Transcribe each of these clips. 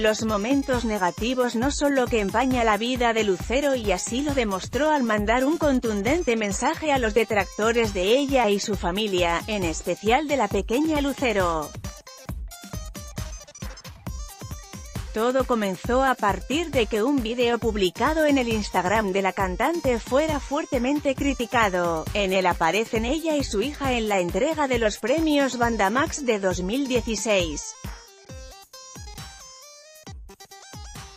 Los momentos negativos no son lo que empaña la vida de Lucero y así lo demostró al mandar un contundente mensaje a los detractores de ella y su familia, en especial de la pequeña Lucero. Todo comenzó a partir de que un video publicado en el Instagram de la cantante fuera fuertemente criticado. En él aparecen ella y su hija en la entrega de los premios Bandamax de 2016.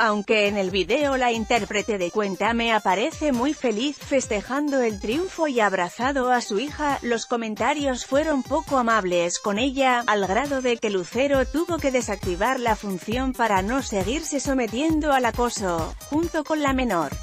Aunque en el video la intérprete de Cuéntame aparece muy feliz festejando el triunfo y abrazado a su hija, los comentarios fueron poco amables con ella, al grado de que Lucero tuvo que desactivar la función para no seguirse sometiendo al acoso, junto con la menor.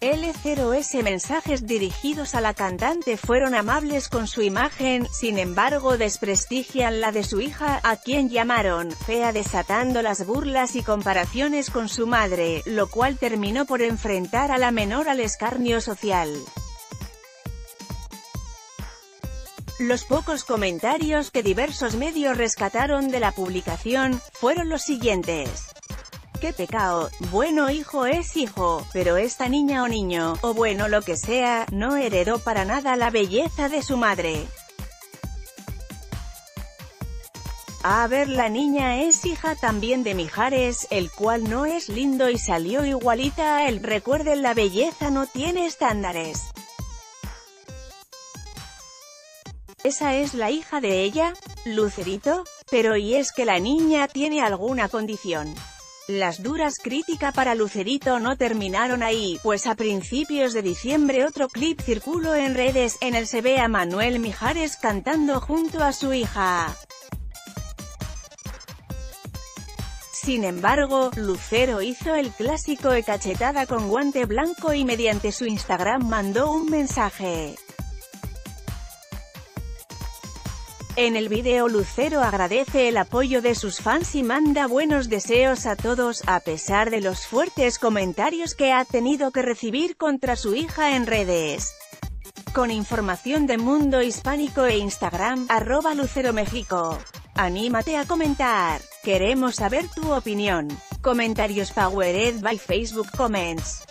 L0S mensajes dirigidos a la cantante fueron amables con su imagen, sin embargo desprestigian la de su hija, a quien llamaron fea desatando las burlas y comparaciones con su madre, lo cual terminó por enfrentar a la menor al escarnio social. Los pocos comentarios que diversos medios rescataron de la publicación, fueron los siguientes. ¡Qué pecado! Bueno hijo es hijo, pero esta niña o niño, o bueno lo que sea, no heredó para nada la belleza de su madre. A ver la niña es hija también de Mijares, el cual no es lindo y salió igualita a él. Recuerden la belleza no tiene estándares. ¿Esa es la hija de ella? ¿Lucerito? Pero ¿y es que la niña tiene alguna condición? Las duras críticas para Lucerito no terminaron ahí, pues a principios de diciembre otro clip circuló en redes, en el se ve a Manuel Mijares cantando junto a su hija. Sin embargo, Lucero hizo el clásico de cachetada con guante blanco y mediante su Instagram mandó un mensaje. En el video Lucero agradece el apoyo de sus fans y manda buenos deseos a todos, a pesar de los fuertes comentarios que ha tenido que recibir contra su hija en redes. Con información de Mundo Hispánico e Instagram, arroba Lucero. Anímate a comentar. Queremos saber tu opinión. Comentarios Powered by Facebook Comments.